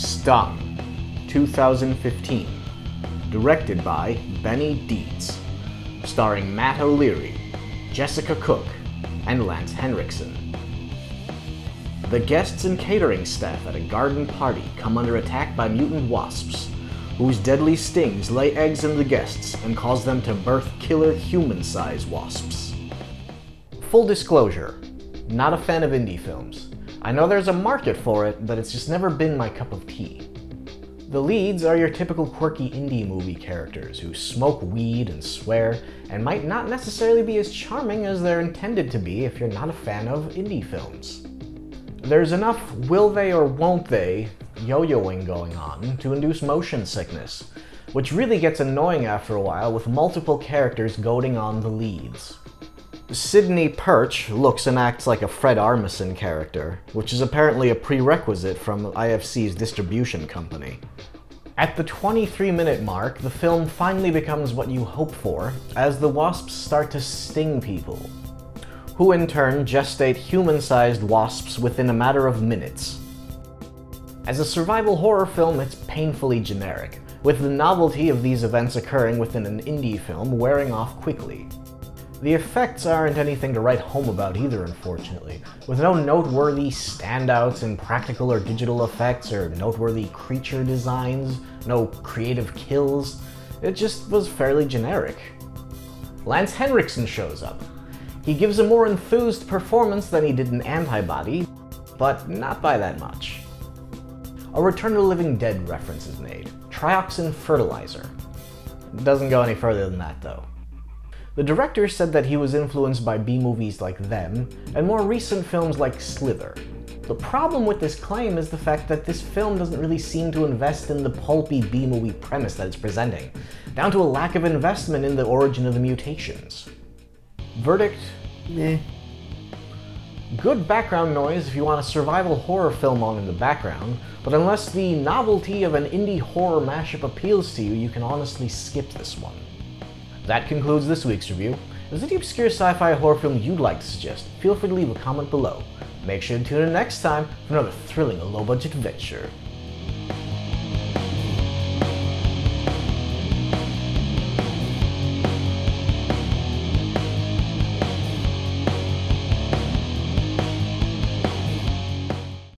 Stung, 2015. Directed by Benni Diez. Starring Matt O'Leary, Jessica Cook, and Lance Henriksen. The guests and catering staff at a garden party come under attack by mutant wasps, whose deadly stings lay eggs in the guests and cause them to birth killer human-sized wasps. Full disclosure, not a fan of indie films. I know there's a market for it, but it's just never been my cup of tea. The leads are your typical quirky indie movie characters who smoke weed and swear, and might not necessarily be as charming as they're intended to be if you're not a fan of indie films. There's enough will they or won't they yo-yoing going on to induce motion sickness, which really gets annoying after a while with multiple characters goading on the leads. Sidney Perch looks and acts like a Fred Armisen character, which is apparently a prerequisite from IFC's distribution company. At the 23 minute mark, the film finally becomes what you hope for, as the wasps start to sting people who in turn gestate human-sized wasps within a matter of minutes. As a survival horror film, it's painfully generic, with the novelty of these events occurring within an indie film wearing off quickly. The effects aren't anything to write home about either, unfortunately, with no noteworthy standouts in practical or digital effects or noteworthy creature designs, no creative kills. It just was fairly generic. Lance Henriksen shows up, he gives a more enthused performance than he did in Antibody, but not by that much. A Return to Living Dead reference is made, trioxin fertilizer. Doesn't go any further than that though. The director said that he was influenced by B-movies like Them, and more recent films like Slither. The problem with this claim is the fact that this film doesn't really seem to invest in the pulpy B-movie premise that it's presenting, down to a lack of investment in the origin of the mutations. Verdict? Meh. Good background noise if you want a survival horror film on in the background, but unless the novelty of an indie horror mashup appeals to you, you can honestly skip this one. That concludes this week's review. If there's any obscure sci-fi horror film you'd like to suggest, feel free to leave a comment below. Make sure to tune in next time for another thrilling low-budget adventure.